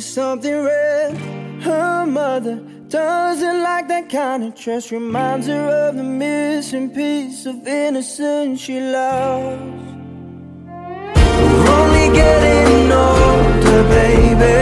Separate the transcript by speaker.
Speaker 1: Into something red. Her mother doesn't like that kind of dress. Reminds her of the missing piece of innocence she lost. We're only getting older, baby.